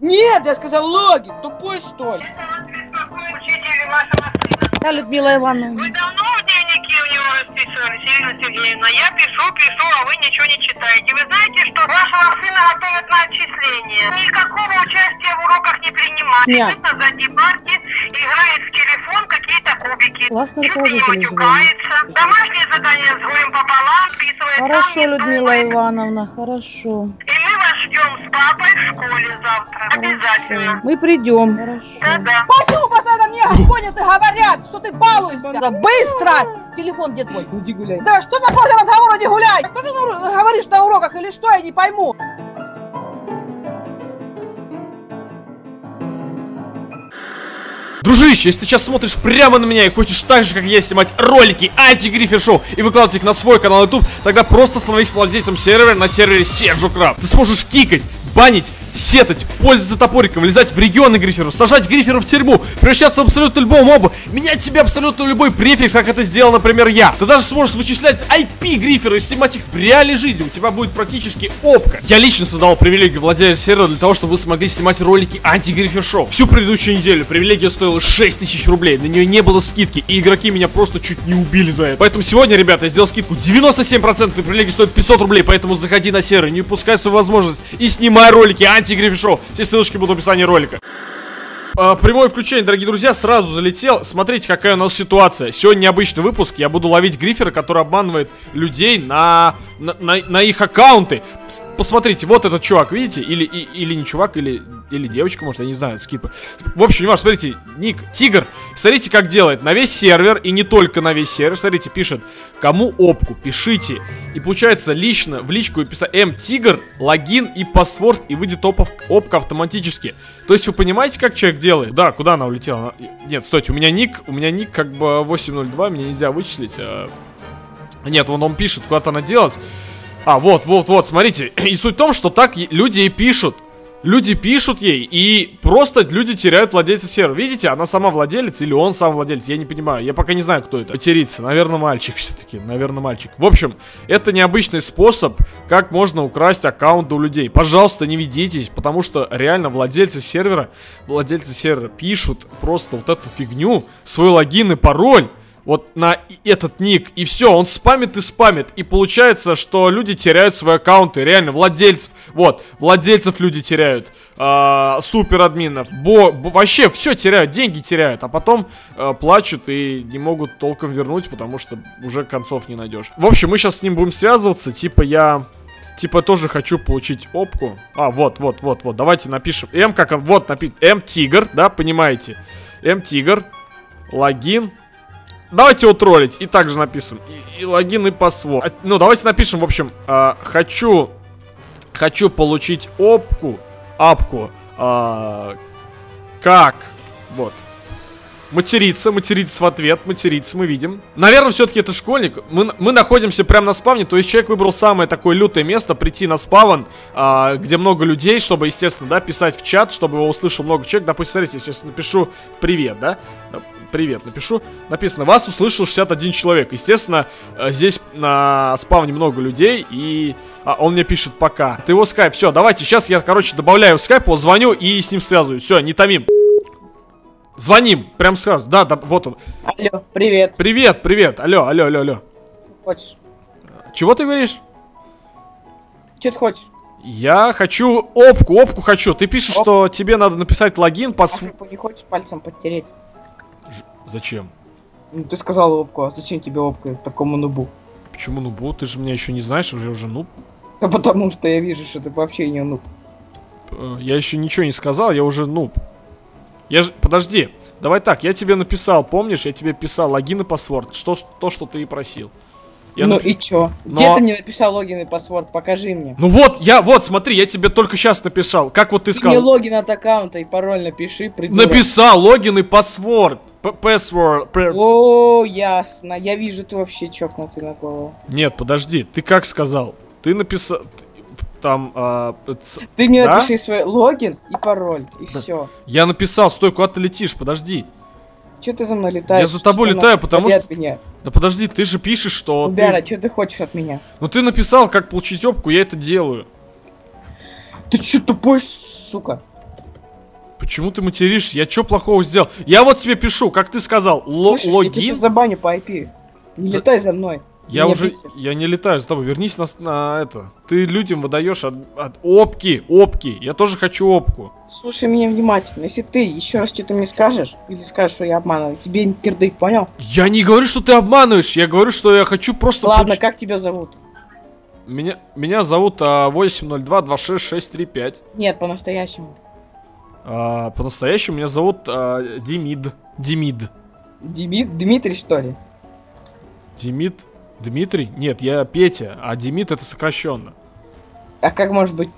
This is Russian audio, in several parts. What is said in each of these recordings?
Нет, я сказал логин. Тупой что ли? Учитель вашего сына. Да, Людмила Ивановна. Вы давно в дневнике у него расписывались, Ирина Сергеевна? Я пишу, пишу, а вы ничего не читаете. Вы знаете, что вашего сына готовят на отчисление? Никакого участия в уроках не принимает. Нет. Сидит на задней парте, играет в телефон какие-то кубики. Не руководитель, матюкается. Домашнее задание с горем пополам списывает. Хорошо, Людмила думает. Ивановна, хорошо. И мы вас ждем с папой школе завтра. Обязательно. Мы придем. Хорошо. Да-да. Почему постоянно мне ходят и говорят, что ты балуешься? Быстро! Телефон где твой? Иди гуляй. Да что на после разговора не гуляй? Ты же ну, говоришь на уроках или что, я не пойму. Дружище, если ты сейчас смотришь прямо на меня и хочешь так же, как я, снимать ролики анти-грифер шоу и выкладывать их на свой канал YouTube, тогда просто становись владельцем сервера на сервере Сержу Крафт. Ты сможешь кикать, банить, сетать, пользоваться топориком, влезать в регионы гриферов, сажать гриферов в тюрьму, превращаться в абсолютно любого моба, менять себе абсолютно любой префикс, как это сделал, например, я. Ты даже сможешь вычислять IP грифера и снимать их в реальной жизни. У тебя будет практически опка. Я лично создал привилегию владельца сервера для того, чтобы вы смогли снимать ролики анти-грифер шоу. Всю предыдущую неделю привилегия стоила 6000 рублей, на нее не было скидки, и игроки меня просто чуть не убили за это. Поэтому сегодня, ребята, я сделал скидку 97%, и привилегия стоит 500 рублей, поэтому заходи на сервер, не упускай свою возможность и снимай ролики анти-грифер шоу. Все ссылочки будут в описании ролика. А, Прямое включение, дорогие друзья, сразу залетел. Смотрите, какая у нас ситуация. Сегодня необычный выпуск. Я буду ловить грифера, который обманывает людей на, на, на- на их аккаунты. Посмотрите, вот этот чувак, видите? Или, и- или не чувак, или, или девочка, может, я не знаю, скипа. В общем, не важно, смотрите, ник, тигр. Смотрите, как делает. На весь сервер, и не только на весь сервер, смотрите, пишет, кому опку, пишите. И получается, лично в личку писать М тигр, логин и паспорт, и выйдет опов- опка автоматически. То есть вы понимаете, как человек делает? Да, куда она улетела? Нет, стойте, у меня ник, у меня ник как бы 802, меня нельзя вычислить. а. Нет, вон он пишет, куда-то она делась. А, вот, вот, вот, смотрите. И суть в том, что так люди и пишут. Люди пишут ей, и просто люди теряют владельца сервера. Видите, она сама владелец или он сам владелец, я не понимаю. Я пока не знаю, кто это. Потериться. Наверное, мальчик все-таки. Наверное, мальчик. В общем, это необычный способ, как можно украсть аккаунты у людей. Пожалуйста, не ведитесь, потому что реально владельцы сервера, владельцы сервера пишут просто вот эту фигню, свой логин и пароль вот на этот ник, и все, он спамит и спамит, и получается, что люди теряют свои аккаунты, реально, владельцев, вот, владельцев люди теряют, а, супер админов, бо, вообще все теряют, деньги теряют, а потом а, плачут и не могут толком вернуть, потому что уже концов не найдешь. В общем, мы сейчас с ним будем связываться, типа я... Типа тоже хочу получить опку. А, вот, вот, вот, вот. Давайте напишем. М как он, вот напишем. М тигр, да, понимаете? М тигр. Логин. Давайте его троллить. И также напишем. И, и логин, и пасво. А, Ну, давайте напишем, в общем, а, хочу... Хочу получить опку. Апку. а, как? Вот. Материться, материться в ответ, материться мы видим. Наверное, все-таки это школьник. Мы, мы находимся прямо на спавне, то есть человек выбрал самое такое лютое место, прийти на спавн, а, где много людей, чтобы, естественно, да, писать в чат, чтобы его услышал много человек. Допустим, смотрите, я сейчас напишу привет, да? Привет, напишу. Написано, вас услышал 61 человек. Естественно, э, здесь на спавне много людей, и а, он мне пишет пока. Ты его скайп. Все, давайте, сейчас я, короче, добавляю в скайп, его звоню и с ним связываюсь. Все, не томим. Звоним, прям сразу. Да, да, вот он. Алло, привет. Привет, привет. Алло, алло, алло, алло. Хочешь? Чего ты говоришь? Что ты хочешь? Я хочу опку, опку хочу. Ты пишешь, Оп. что тебе надо написать логин по... А не хочешь пальцем подтереть? Зачем? Ну, ты сказал опку, а зачем тебе опка такому нубу? Почему нубу? Ты же меня еще не знаешь, уже уже нуб. Да потому что я вижу, что ты вообще не нуб. Э, Я еще ничего не сказал, я уже нуб. Я же... Подожди. Давай так, я тебе написал, помнишь? Я тебе писал логин и паспорт. Что, то, что ты и просил. Я ну нап- и чё? Но- Где ты мне написал логин и паспорт? Покажи мне. Ну вот, я, вот, смотри, я тебе только сейчас написал. Как вот ты Ты мне сказал? логин от аккаунта и пароль напиши, придурок. Написал логин и паспорт. Password. О, ясно. Я вижу, ты вообще чокнутый на голову. Нет, подожди, ты как сказал? Ты написал... Там... а, ц- Ты мне Да? напиши свой логин и пароль, и Да. все. Я написал, стой, куда ты летишь, подожди. Че ты за мной летаешь? Я за тобой Что ты летаю, потому что- меня? Да подожди, ты же пишешь, что... ты- Убяра, что ты хочешь от меня? Ну ты написал, как получить опку, я это делаю. Ты че тупой, сука? почему ты материшься? Я что плохого сделал? Я вот тебе пишу, как ты сказал, ло- Слышишь, я тебя логин. забаню по IP. Не За- летай за мной. Я Не уже, я не летаю за тобой. Вернись на, с- на это. Ты людям выдаешь от, от опки, опки. Я тоже хочу опку. Слушай меня внимательно. Если ты еще раз что-то мне скажешь, или скажешь, что я обманываю, тебе не кирдык, понял? Я не говорю, что ты обманываешь. Я говорю, что я хочу просто. Ладно, получ- как тебя зовут? Меня, меня зовут а, 802-26635. Нет, по-настоящему. А, по-настоящему меня зовут а, Демид. Демид. Дими- Дмитрий, что ли? Демид. Дмитрий? Нет, я Петя, а Демид это сокращенно. А как может быть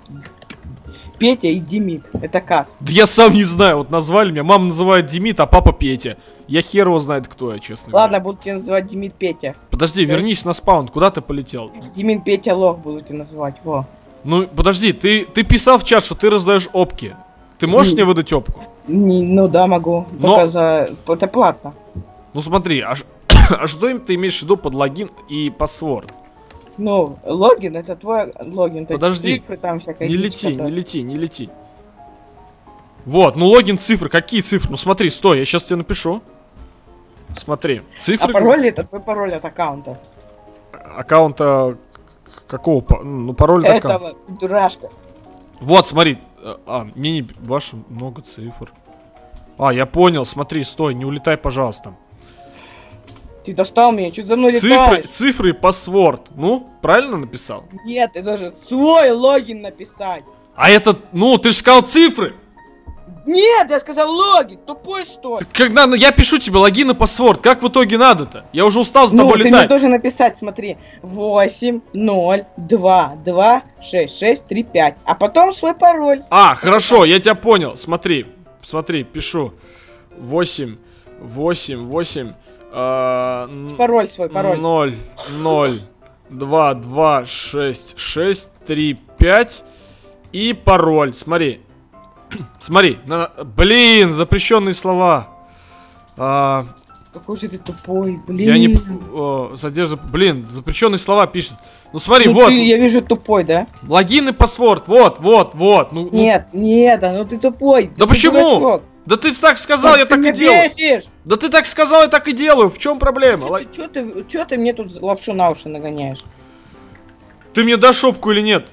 Петя и Демид? Это как? Да я сам не знаю, вот назвали меня. Мама называет Демид, а папа Петя. Я хер его знает, кто я, честно Ладно, говоря. буду тебя называть Демид Петя. Подожди, вернись на спаун. Куда ты полетел? Демид Петя Лох буду тебя называть. Во. Ну, подожди, ты, ты писал в чат, что ты раздаешь опки. Ты можешь Не. мне выдать опку? Не- ну да, могу. Но- Только за... Это платно. Ну смотри, а, ш- а что им ты имеешь в виду под логин и паспорт? Ну, логин, это твой логин. Подожди. Цифры там всякая Не лети, не лети, не лети. Вот, ну логин цифры. Какие цифры? Ну смотри, стой, я сейчас тебе напишу. Смотри, А цифры пароль это твой пароль от аккаунта. аккаунта какого? Ну, пароль от аккаунта. Этого дурашка. Вот, смотри. э, А, мне не... Ваше много цифр. А, я понял, смотри, стой, не улетай, пожалуйста. Ты достал меня, что за мной Цифры, летаешь? цифры и паспорт. Ну, правильно написал? Нет, ты должен свой логин написать. А это, ну, ты же сказал цифры. Нет, я сказал логин. Тупой что ли? Когда ну, я пишу тебе логин и паспорт, как в итоге надо-то? Я уже устал за Ну, тобой ты мне должен написать, смотри, 8, 0, 2, 2, 6, 6, 3, 5. А потом свой пароль. А, хорошо, я тебя понял. Смотри, смотри, пишу. 8, 8, 8, э, н- Пароль свой, пароль. 0, 0, 2, 2, 6, 6, 3, 5 и пароль. Смотри. Смотри, на- блин, запрещенные слова. А, Какой же ты тупой, блин. я не... о, Задержа... Блин, запрещенные слова пишет. Ну смотри, Ну, вот, ты, я вижу тупой, да? логин и паспорт, вот, вот, вот. Ну, ну, Нет, нет, а ну ты тупой. Да ты почему? дурачок. Да ты так сказал, я ты так и делаю. бесишь. Да ты так сказал, я так и делаю. В чем проблема? Чё ты, чё ты мне тут лапшу на уши нагоняешь? Ты мне дашь шопку или нет?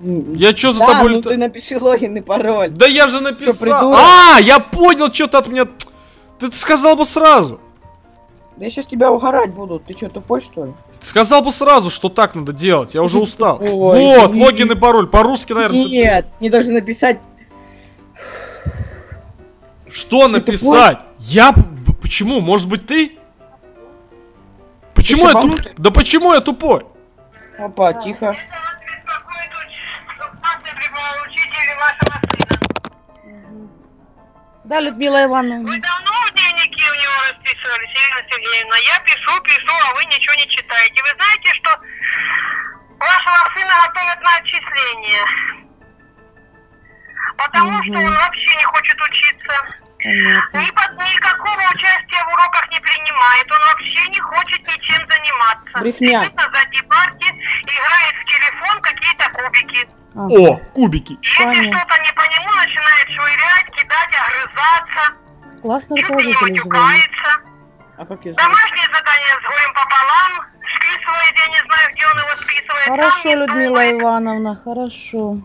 Я чё за да, тобой ну ты напиши логин и пароль. Да я же написал. а, я понял, что ты от меня. Ты сказал бы сразу. Да я сейчас тебя угорать буду. Ты что, тупой что ли? Ты сказал бы сразу, что так надо делать. Я уже устал. Ой, вот, логин и пароль. По-русски, наверное. Нет, не должен написать. Что написать? Я. б- Почему? Может быть ты? Почему что, я туп... ебанутый? Да почему я тупой? Опа, тихо. Это вас беспокоит уч- классный преподаватель, учитель вашего сына. Да, Людмила Ивановна. Вы давно в дневнике у него расписывались, Ирина Сергеевна? Я пишу, пишу, а вы ничего не читаете. Вы знаете, что вашего сына готовят на отчисление? Потому что он вообще не хочет учиться. Понятно. Ни под никакого участия в уроках не принимает. Он вообще не хочет ничем заниматься. Брехня. Сидит на задней парте, играет в телефон какие-то кубики. Ага. О, кубики. Если Понятно. что-то не по нему, начинает швырять, кидать, огрызаться. Не руководитель матюкается. А как я? Домашнее задание с горем пополам. Списывает, я не знаю, где он его списывает. Хорошо, не Людмила думает. Ивановна, хорошо.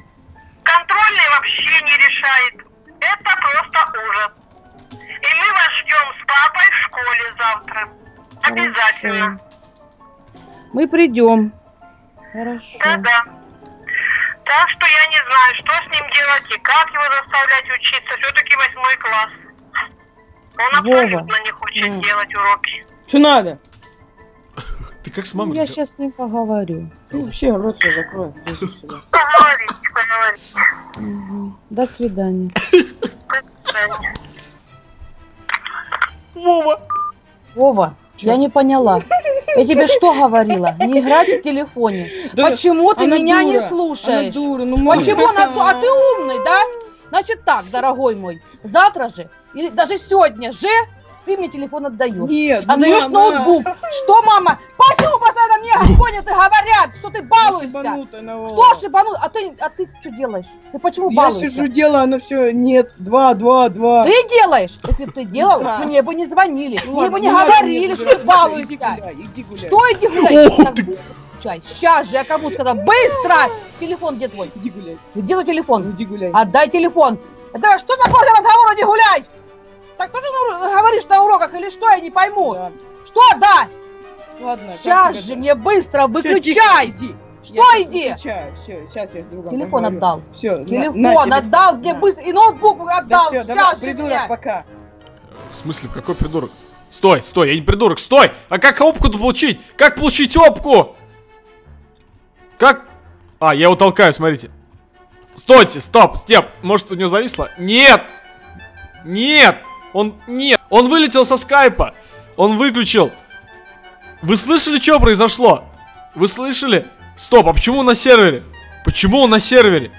Контрольный вообще не решает. Это просто ужас. И мы вас ждем с папой в школе завтра. Обязательно. Хорошо. Мы придем. Хорошо. Да-да. Так что я не знаю, что с ним делать и как его заставлять учиться. Все-таки восьмой класс. Он Вова. абсолютно не хочет М. делать уроки. Что надо? Ты как с Ну, мамой Я сейчас ним поговорю. Ты вообще рот свой закрой. Мгм. До свидания. Вова. Вова, я не поняла. Я тебе что говорила? Не играть в телефоне. Да, Почему ты меня не дура, слушаешь? Она дура, ну. Почему она... А ты умный, да? Значит так, дорогой мой, завтра же, или даже сегодня же, ты мне телефон отдаешь. Нет, Отдаешь мама. ноутбук. Что, мама? По Почему постоянно мне поняты говорят, что ты балуешься? Кто шибанул? А ты, а ты что делаешь? Ты почему Я балуешься? сижу, делаю, оно все, нет, два, два, два. Ты делаешь? Если бы ты делал, мне бы не звонили, Ну мне бы не надо говорили, что балуешься. гуляй, иди гуляй. Что иди быстро включай. Сейчас же я кому сказала, быстро! Телефон где твой? Иди гуляй, Где твой телефон? иди гуляй. Отдай телефон. Это что такое за разговор, иди гуляй? Так тоже на уро- говоришь на уроках или что, я не пойму. Да. Что да? Ладно. Сейчас же это? мне быстро выключай! иди. Что Я иди? Выключаю, все, сейчас я с другом Телефон отдал. Все, Телефон отдал мне быстро и ноутбук Да отдал. все, давай, Сейчас же придурок, мне. пока. В смысле, какой придурок? Стой, стой, я не придурок, стой! А как опку-то получить? Как получить опку? Как? А, я его толкаю, смотрите. Стойте, стоп, степ. Может, у него зависло? Нет! Нет! Он, нет! Он вылетел со скайпа. Он выключил. Вы слышали, что произошло? Вы слышали? Стоп, а почему он на сервере? Почему он на сервере?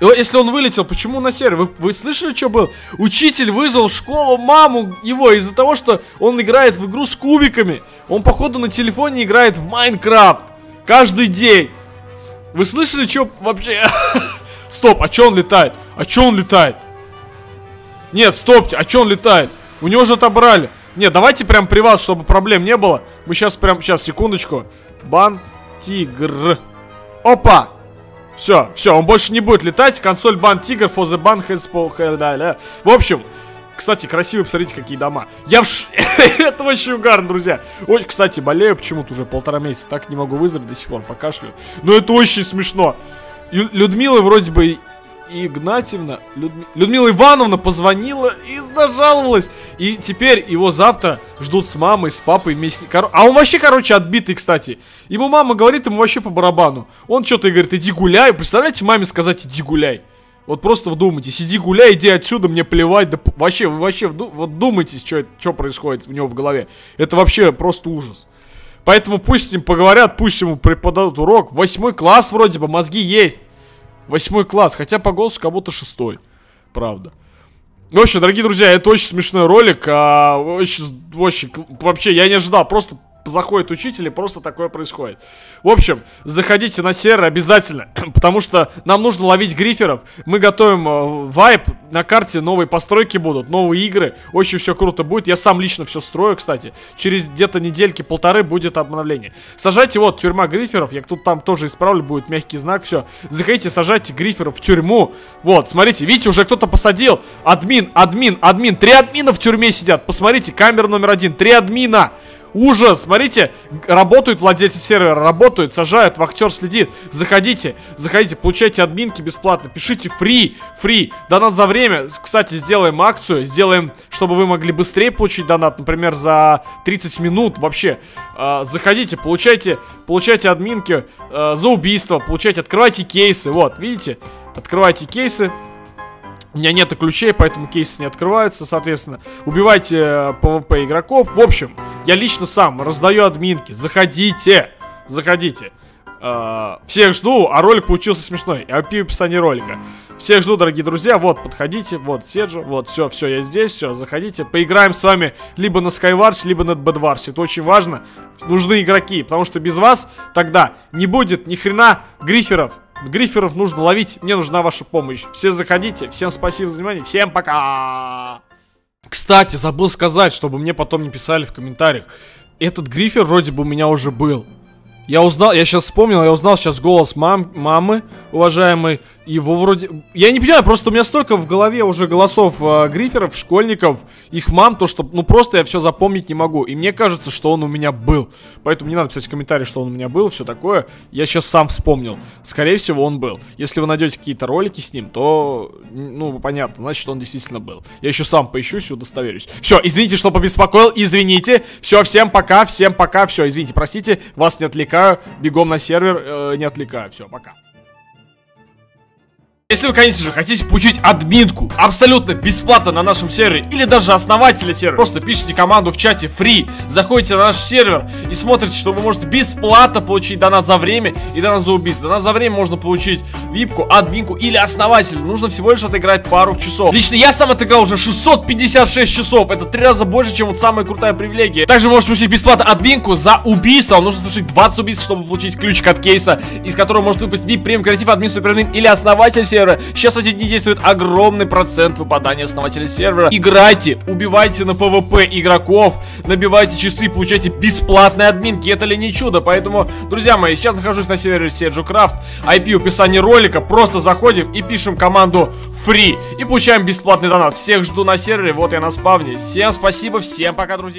Если он вылетел, почему на сервер? Вы, вы слышали, что было? Учитель вызвал школу маму его из-за того, что он играет в игру с кубиками. Он, походу, на телефоне играет в Майнкрафт. Каждый день. Вы слышали, что вообще... Стоп, а что он летает? А что он летает? Нет, стопте, а что он летает? У него же отобрали. Нет, давайте прям при вас, чтобы проблем не было. Мы сейчас прям, сейчас, секундочку. Бан, тигр. Опа! Все, все, он больше не будет летать. Консоль бан тигр, for the ban has. В общем, кстати, красивые, посмотрите, какие дома. Я в ш... Это очень угарно, друзья. Ой, кстати, болею почему-то уже полтора месяца. Так не могу выздороветь до сих пор, покашляю. Но это очень смешно. Ю- Людмила вроде бы Игнатьевна, Людми- Людмила Ивановна позвонила и нажаловалась. И теперь его завтра ждут с мамой, с папой вместе. Кор- А он вообще, короче, отбитый, кстати. Ему мама говорит, ему вообще по барабану. Он что-то говорит, иди гуляй. Представляете, маме сказать, иди гуляй. Вот просто вдумайтесь, иди гуляй, иди отсюда, мне плевать, да вообще, вы вообще, вду- вот думайтесь, что происходит у него в голове. Это вообще просто ужас. Поэтому пусть с ним поговорят, пусть ему преподадут урок. Восьмой класс вроде бы, мозги есть. Восьмой класс, хотя по голосу как будто шестой. Правда. В общем, дорогие друзья, это очень смешной ролик. а, очень, очень, вообще, я не ожидал. Просто заходит учитель и просто такое происходит. В общем, заходите на сервер обязательно, потому что нам нужно ловить гриферов. Мы готовим э, вайп, на карте новые постройки будут, новые игры. Очень все круто будет. Я сам лично все строю, кстати. Через где-то недельки полторы будет обновление. Сажайте вот тюрьма гриферов. Я тут там тоже исправлю, будет мягкий знак, все. Заходите, сажайте гриферов в тюрьму. Вот, смотрите, видите, уже кто-то посадил. Админ, админ, админ. Три админа в тюрьме сидят. Посмотрите, камера номер один. Три админа. Ужас, смотрите, работают владельцы сервера, работают, сажают, вахтер следит. Заходите, заходите, получайте админки бесплатно, пишите фри, фри, донат за время. Кстати, сделаем акцию, сделаем, чтобы вы могли быстрее получить донат, например, за 30 минут вообще. А, заходите, получайте, получайте админки а, за убийство, получайте, открывайте кейсы, вот, видите, открывайте кейсы. У меня нету ключей, поэтому кейсы не открываются, соответственно. Убивайте э, PvP игроков. В общем, я лично сам раздаю админки. Заходите, заходите. Э, всех жду, а ролик получился смешной. Я опи в описании ролика. Всех жду, дорогие друзья. Вот, подходите, вот, Седжу, вот, все, все, я здесь, все, заходите. Поиграем с вами либо на Skywars, либо на Bedwars. Это очень важно. Нужны игроки, потому что без вас тогда не будет ни хрена гриферов. Гриферов нужно ловить, мне нужна ваша помощь. Все заходите, всем спасибо за внимание, всем пока! Кстати, забыл сказать, чтобы мне потом не писали в комментариях. Этот грифер вроде бы у меня уже был. Я узнал, я сейчас вспомнил, я узнал сейчас голос мам, мамы, уважаемой. Его вроде... Я не понимаю, просто у меня столько в голове уже голосов э, гриферов, школьников, их мам, то что, ну просто я все запомнить не могу. И мне кажется, что он у меня был. Поэтому не надо писать в комментарии, что он у меня был, все такое. Я сейчас сам вспомнил. Скорее всего, он был. Если вы найдете какие-то ролики с ним, то, ну, понятно, значит, он действительно был. Я еще сам поищусь и удостоверюсь. Все, извините, что побеспокоил, извините. Все, всем пока, всем пока, все, извините, простите, вас не отвлекаю, бегом на сервер, э, не отвлекаю, все, пока. Если вы, конечно же, хотите получить админку абсолютно бесплатно на нашем сервере или даже основателя сервера, просто пишите команду в чате free, заходите на наш сервер и смотрите, что вы можете бесплатно получить донат за время и донат за убийство. Донат за время можно получить випку, админку или основателя. Нужно всего лишь отыграть пару часов. Лично я сам отыграл уже 656 часов. Это три раза больше, чем вот самая крутая привилегия. Также можете получить бесплатно админку за убийство. Вам нужно совершить 20 убийств, чтобы получить ключик от кейса, из которого может выпасть VIP, премиум, креатив, админ, суперадмин или основатель сервера. Сейчас в эти дни действует огромный процент выпадания основателя сервера. Играйте, убивайте на PvP игроков, набивайте часы, получайте бесплатные админки. Это ли не чудо? Поэтому, друзья мои, сейчас нахожусь на сервере Sergio Craft. IP в описании ролика. Просто заходим и пишем команду free и получаем бесплатный донат. Всех жду на сервере. Вот я на спавне. Всем спасибо, всем пока, друзья.